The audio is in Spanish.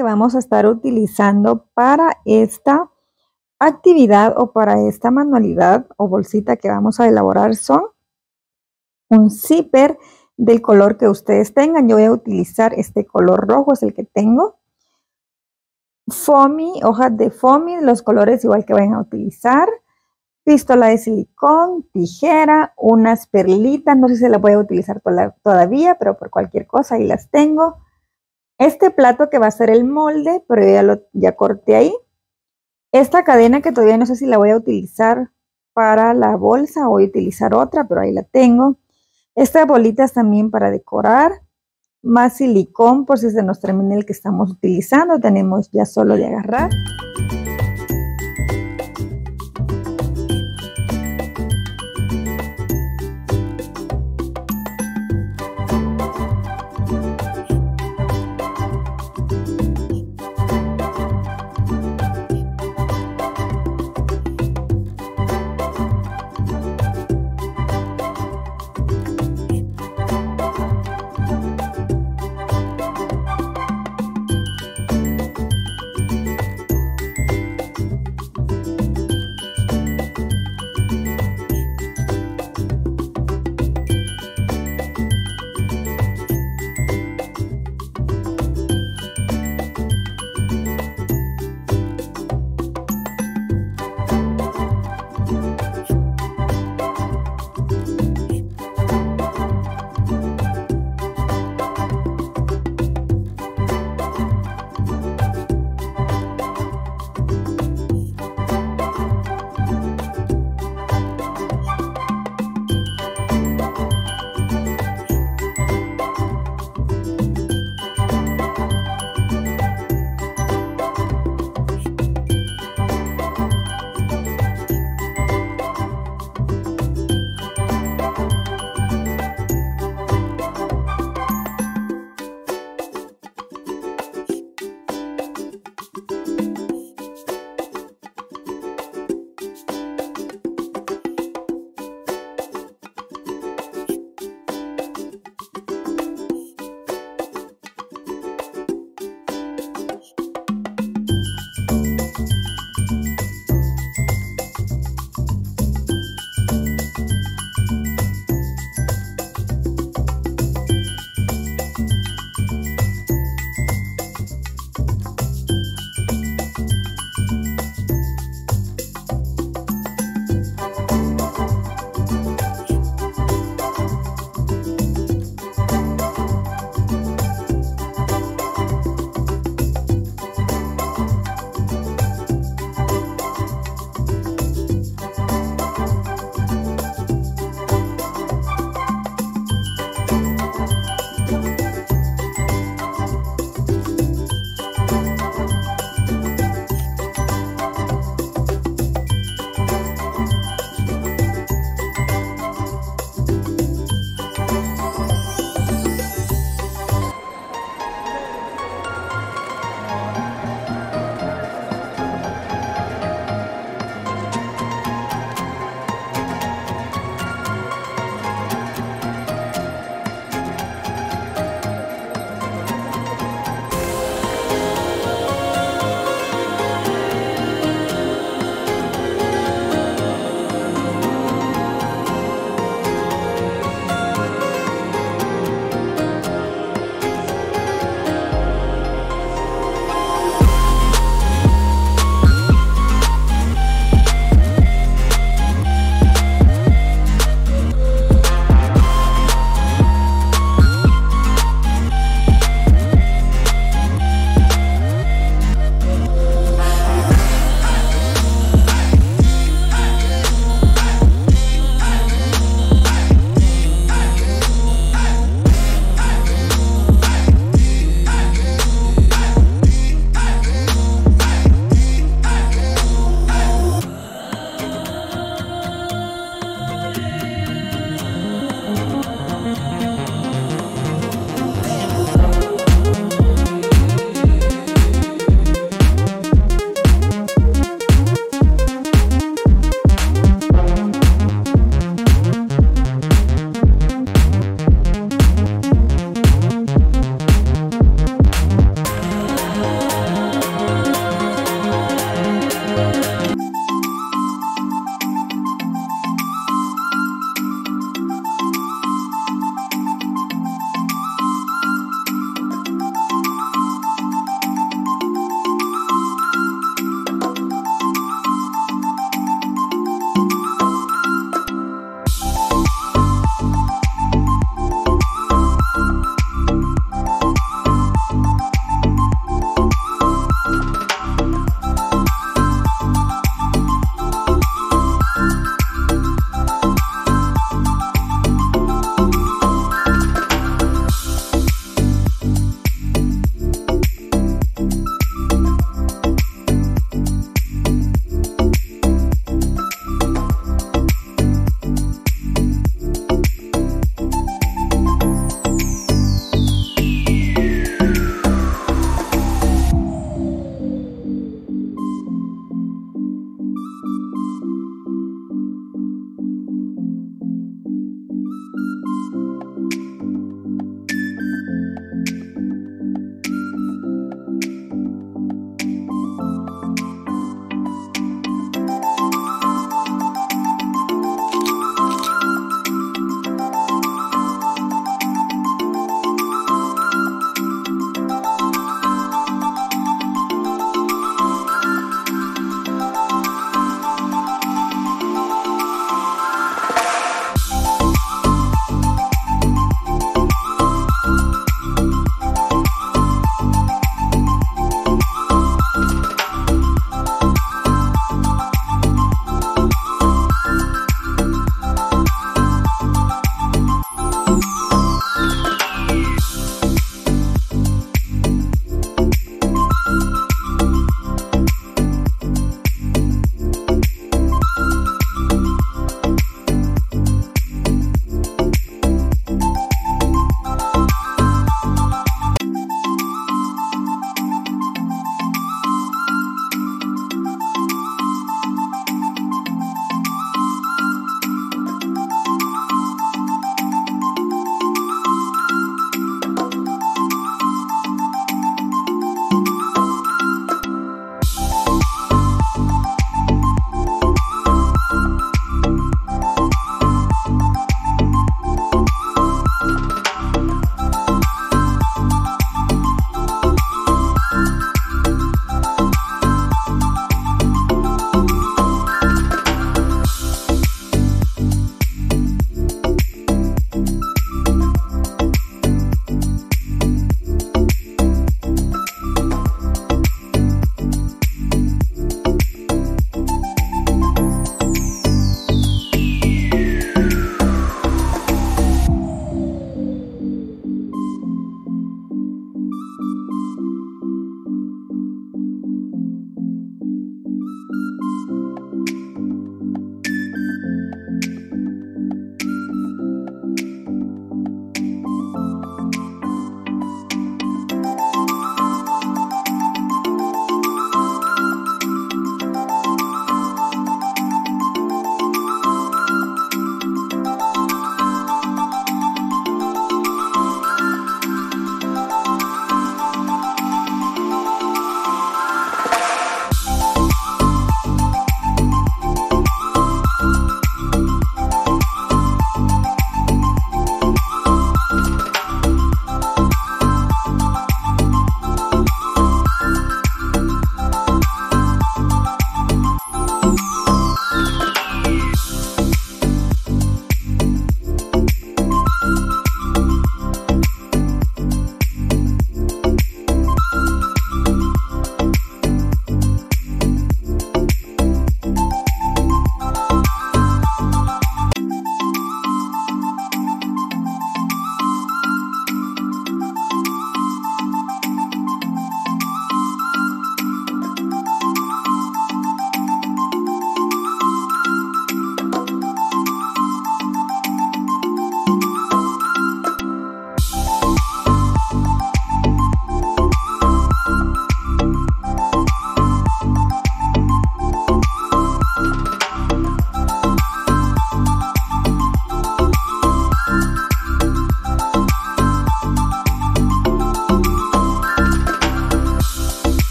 que vamos a estar utilizando para esta actividad o para esta manualidad o bolsita que vamos a elaborar son un zipper del color que ustedes tengan. Yo voy a utilizar este color rojo, es el que tengo. Foamy, hojas de foamy, los colores igual que vayan a utilizar. Pistola de silicón, tijera, unas perlitas, no sé si las voy a utilizar todavía, pero por cualquier cosa ahí las tengo. Este plato que va a ser el molde, pero ya, lo, ya corté ahí. Esta cadena que todavía no sé si la voy a utilizar para la bolsa voy a utilizar otra, pero ahí la tengo. Estas bolitas también para decorar. Más silicón por si se nos termina el que estamos utilizando. Tenemos ya solo de agarrar.